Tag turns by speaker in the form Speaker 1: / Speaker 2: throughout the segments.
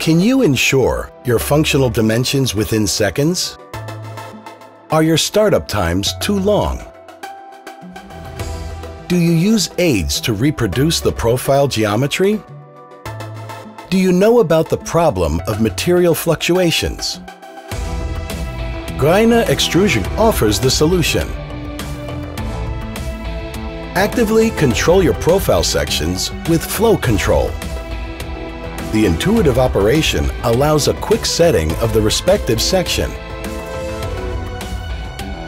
Speaker 1: Can you ensure your functional dimensions within seconds? Are your startup times too long? Do you use aids to reproduce the profile geometry? Do you know about the problem of material fluctuations? Greiner Extrusion offers the solution. Actively control your profile sections with flow control. The intuitive operation allows a quick setting of the respective section.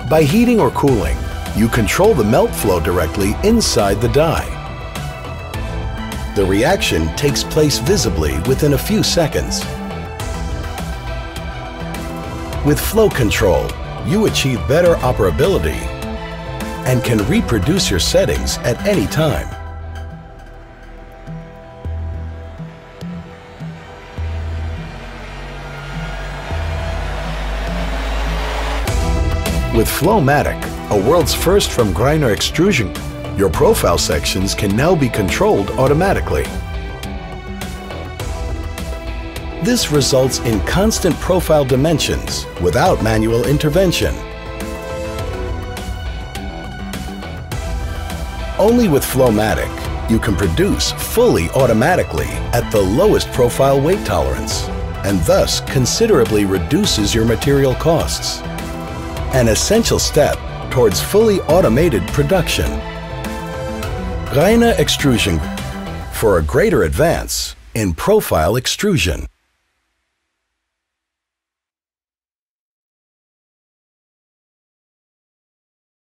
Speaker 1: By heating or cooling, you control the melt flow directly inside the die. The reaction takes place visibly within a few seconds. With flow control, you achieve better operability and can reproduce your settings at any time. With Flowmatic, a world's first from Greiner Extrusion, your profile sections can now be controlled automatically. This results in constant profile dimensions without manual intervention. Only with Flowmatic, you can produce fully automatically at the lowest profile weight tolerance and thus considerably reduces your material costs an essential step towards fully automated production. Greiner Extrusion for a greater advance in profile extrusion.